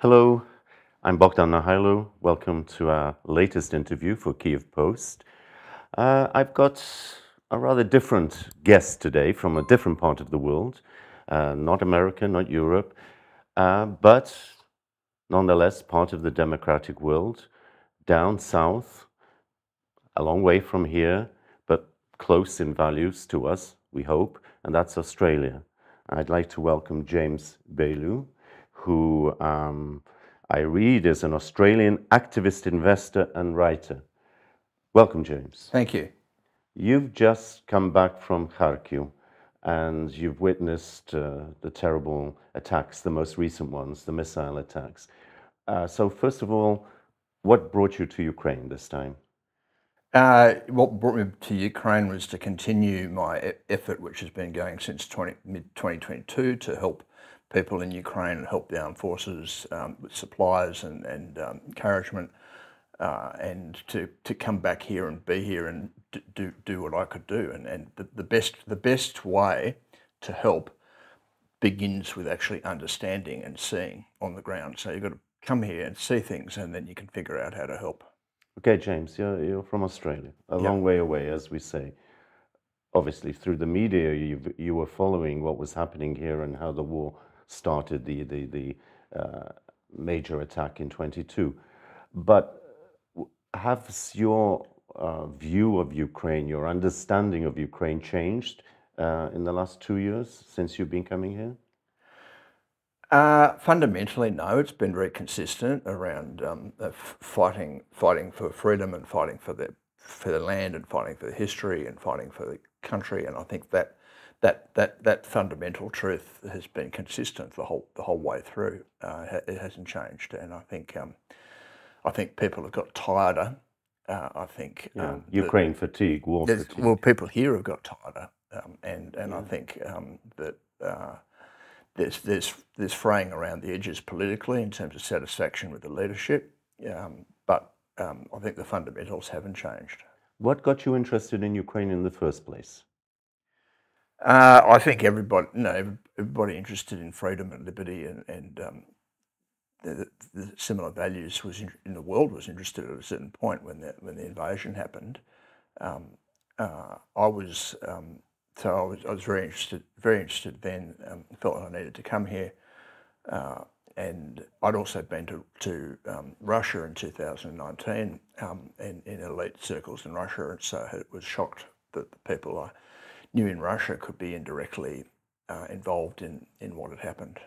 Hello, I'm Bogdan Nahaylo. Welcome to our latest interview for Kyiv Post. Uh, I've got a rather different guest today from a different part of the world, uh, not America, not Europe, uh, but nonetheless part of the democratic world, down south, a long way from here, but close in values to us, we hope, and that's Australia. I'd like to welcome James Baillieu who um, I read is an Australian activist, investor, and writer. Welcome, James. Thank you. You've just come back from Kharkiv and you've witnessed uh, the terrible attacks, the most recent ones, the missile attacks. Uh, so, first of all, what brought you to Ukraine this time? Uh, what brought me to Ukraine was to continue my effort, which has been going since 20, mid 2022, to help people in Ukraine and help the armed forces um, with supplies and, and um, encouragement, uh, and to, to come back here and be here and do, do what I could do. And, and the, the, best, the best way to help begins with actually understanding and seeing on the ground. So you've got to come here and see things and then you can figure out how to help. Okay, James, you're, you're from Australia, a yep. long way away, as we say. Obviously, through the media, you you were following what was happening here and how the war started the, the, the uh, major attack in 22. But has your uh, view of Ukraine, your understanding of Ukraine changed uh, in the last two years since you've been coming here? Uh, fundamentally, no. It's been very consistent around um, fighting, fighting for freedom and fighting for the for the land and fighting for the history and fighting for the country. And I think that that that that fundamental truth has been consistent the whole the whole way through. Uh, it hasn't changed, and I think um, I think people have got tireder. Uh, I think yeah. um, Ukraine fatigue, war fatigue. Well, people here have got tireder, um, and and yeah. I think um, that. Uh, there's, there's, there's fraying around the edges politically in terms of satisfaction with the leadership, um, but um, I think the fundamentals haven't changed. What got you interested in Ukraine in the first place? Uh, I think everybody, no, everybody interested in freedom and liberty and, and um, the, the, similar values was in, in, the world was interested at a certain point when the when the invasion happened. Um, uh, I was um, so I was I was very interested very interested then. Um, felt I needed to come here, uh, and I'd also been to to um, Russia in 2019 um, in, in elite circles in Russia, and so it was shocked that the people I knew in Russia could be indirectly uh, involved in, in what had happened.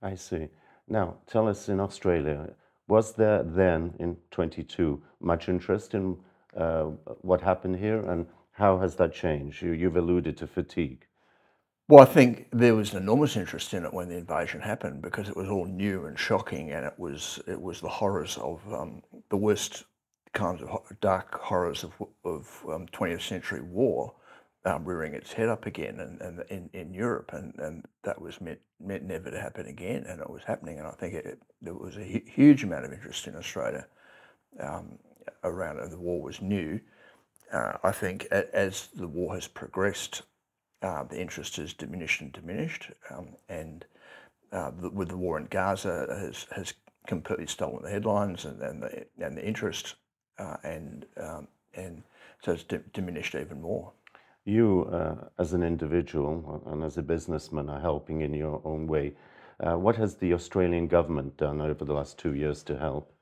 I see. Now, tell us in Australia, was there then in 22 much interest in uh, what happened here and how has that changed? You, you've alluded to fatigue. Well, I think there was an enormous interest in it when the invasion happened because it was all new and shocking, and it was it was the horrors of um, the worst kinds of dark horrors of, of um, 20th century war um, rearing its head up again and, and in, in Europe, and, and that was meant, meant never to happen again, and it was happening. And I think it, there was a huge amount of interest in Australia um, around it. The war was new. Uh, I think as the war has progressed, uh, the interest has diminished and diminished, um, and uh, the, with the war in Gaza has has completely stolen the headlines and, and the and the interest, uh, and um, and so it's diminished even more you uh, as an individual and as a businessman are helping in your own way. Uh, what has the Australian government done over the last two years to help?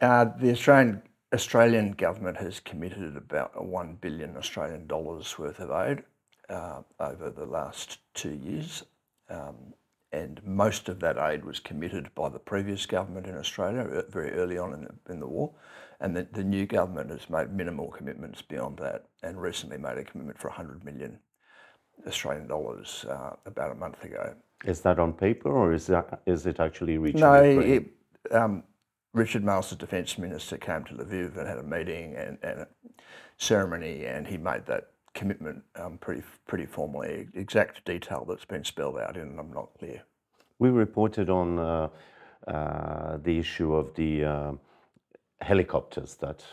Uh, the Australian Australian government has committed about one billion Australian dollars worth of aid uh, over the last two years, um, and most of that aid was committed by the previous government in Australia very early on in the, in the war. And the, the new government has made minimal commitments beyond that and recently made a commitment for 100 million Australian dollars uh, about a month ago. Is that on paper or is, that, is it actually reaching No, it, um, Richard Marles, the Defence Minister, came to Lviv and had a meeting and, and a ceremony and he made that commitment um, pretty pretty formally. Exact detail that's been spelled out in I'm not clear. We reported on uh, uh, the issue of the uh, helicopters that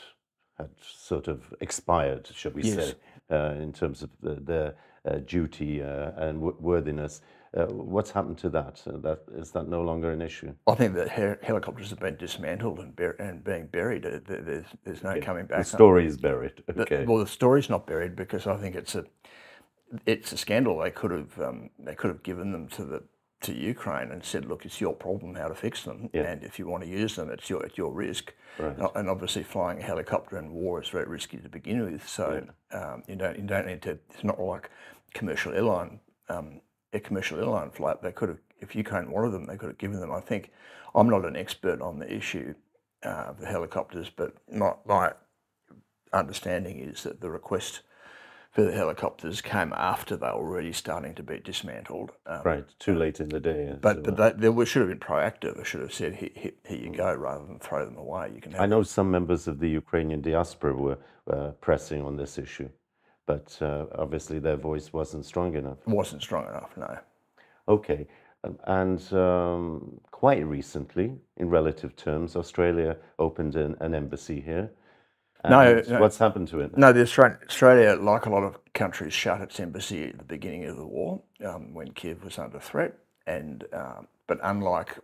had sort of expired, should we yes. say, uh, in terms of the, the uh, duty uh, and worthiness. Uh, what's happened to that? that? Is that no longer an issue? I think that he helicopters have been dismantled and, and being buried. There's, there's no coming back. The story is buried. Okay. The, well, the story's not buried because I think it's a it's a scandal. They could have um, they could have given them to the to Ukraine and said, look, it's your problem how to fix them, yeah. and if you want to use them, it's your at your risk. Right. And obviously, flying a helicopter in war is very risky to begin with. So yeah. um, you don't you don't need to. It's not like commercial airline um, a commercial airline flight. They could have, if Ukraine wanted them, they could have given them. I think I'm not an expert on the issue uh, of the helicopters, but my, my understanding is that the request the helicopters came after they were already starting to be dismantled. Um, right, too late in the day. But but they, they should have been proactive. They should have said, here, here, here you go, rather than throw them away. You can. I know some members of the Ukrainian diaspora were uh, pressing on this issue, but uh, obviously their voice wasn't strong enough. Wasn't strong enough, no. Okay. Um, and um, quite recently, in relative terms, Australia opened an, an embassy here. No, no, what's happened to it? No, the Australia, Australia, like a lot of countries, shut its embassy at the beginning of the war um, when Kiev was under threat. And um, but unlike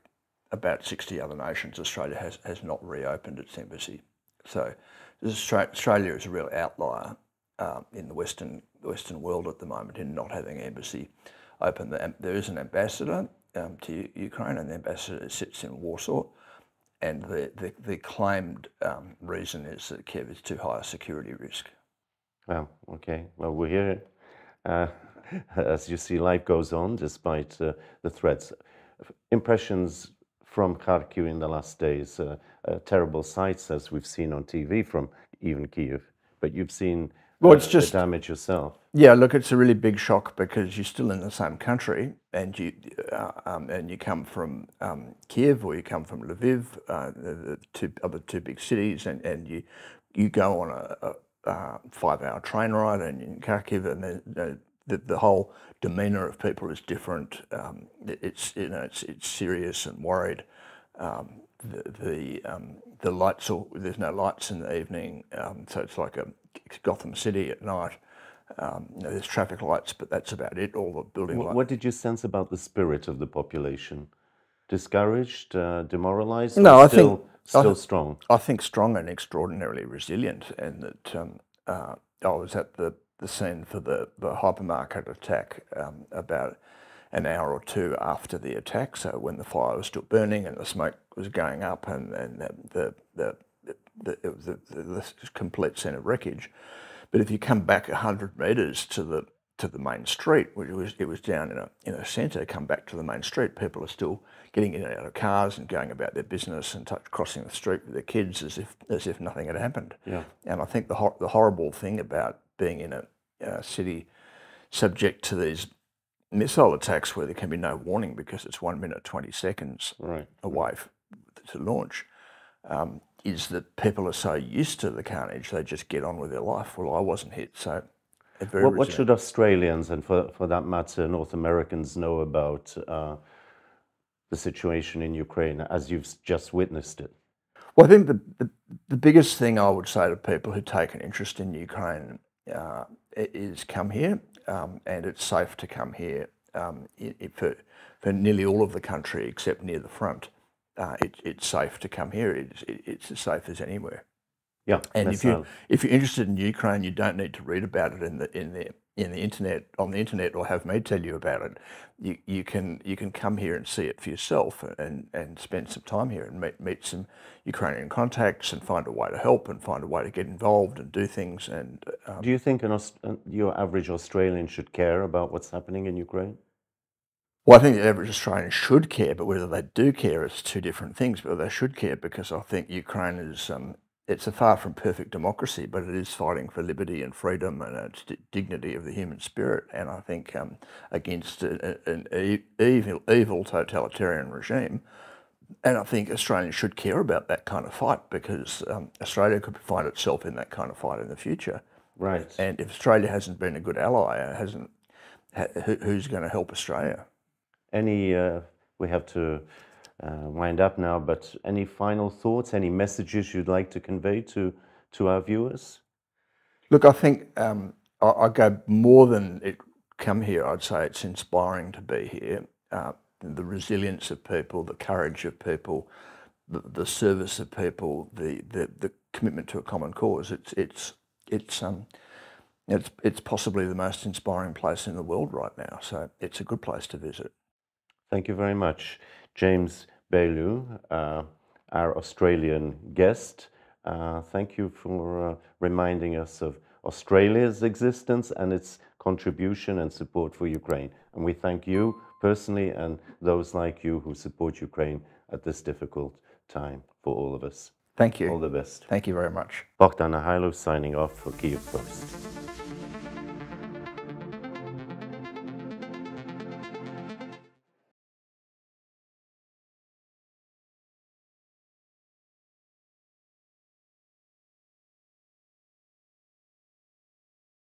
about sixty other nations, Australia has has not reopened its embassy. So Australia is a real outlier um, in the Western Western world at the moment in not having an embassy open. There is an ambassador um, to Ukraine, and the ambassador sits in Warsaw and the, the, the claimed um, reason is that Kiev is too high a security risk. Well, okay. Well, we're here. Uh, as you see, life goes on despite uh, the threats. Impressions from Kharkiv in the last days, uh terrible sights as we've seen on TV from even Kiev. But you've seen well, it's just damage yourself. Yeah, look, it's a really big shock because you're still in the same country, and you uh, um, and you come from um, Kiev or you come from Lviv, uh, the, the, two other two big cities, and, and you you go on a, a, a five-hour train ride, and in Kharkiv, and the, the, the whole demeanour of people is different. Um, it's you know it's it's serious and worried. Um, the the, um, the lights, or there's no lights in the evening, um, so it's like a Gotham City at night. Um, you know, there's traffic lights, but that's about it. All the building. What, what, did you sense about the spirit of the population? Discouraged, uh, demoralized? No, I still, think still I, strong. I think strong and extraordinarily resilient, and that um, uh, I was at the, the scene for the the hypermarket attack um, about an hour or two after the attack. So when the fire was still burning and the smoke was going up, and and the the, the the, it was the, the, complete scene of wreckage. But if you come back 100 metres to the to the main street, which was it was down in a in a centre, come back to the main street, people are still getting in and out of cars and going about their business and touch, crossing the street with their kids as if as if nothing had happened. Yeah. And I think the hor- the horrible thing about being in a, a city subject to these missile attacks where there can be no warning because it's one minute twenty seconds right. away to launch. Um, is that people are so used to the carnage, they just get on with their life. Well, I wasn't hit, so. What, what, should Australians and, for, for that matter, North Americans know about uh, the situation in Ukraine as you've just witnessed it? Well, I think the, the, the biggest thing I would say to people who take an interest in Ukraine uh, is come here, um, and it's safe to come here um, it, it, for, for nearly all of the country except near the front uh, it, it's safe to come here. It, it's as safe as anywhere. Yeah, and if you if you're interested in Ukraine, you don't need to read about it in the in the in the internet on the internet or have me tell you about it. You you can you can come here and see it for yourself and and spend some time here and meet meet some Ukrainian contacts and find a way to help and find a way to get involved and do things. And um, do you think an Aust- your average Australian should care about what's happening in Ukraine? Well, I think the average Australian should care, but whether they do care is two different things. But they should care because I think Ukraine is um, it's a far from perfect democracy, but it is fighting for liberty and freedom and its dignity of the human spirit. And I think um, against a, an evil, evil totalitarian regime. And I think Australians should care about that kind of fight because um, Australia could find itself in that kind of fight in the future. Right. And if Australia hasn't been a good ally, hasn't who's going to help Australia? any, uh, we have to uh, wind up now, but any final thoughts, any messages you'd like to convey to, to our viewers? Look, I think um, I, I, go more than it come here, I'd say it's inspiring to be here. Uh, the resilience of people, the courage of people, the, the service of people, the, the, the commitment to a common cause. It's it's it's um it's it's possibly the most inspiring place in the world right now. So it's a good place to visit. Thank you very much, James Baillieu, uh, our Australian guest. Uh, thank you for uh, reminding us of Australia's existence and its contribution and support for Ukraine. And we thank you personally and those like you who support Ukraine at this difficult time for all of us. Thank you. All the best. Thank you very much. Bogdan Nahaylo signing off for Kyiv Post.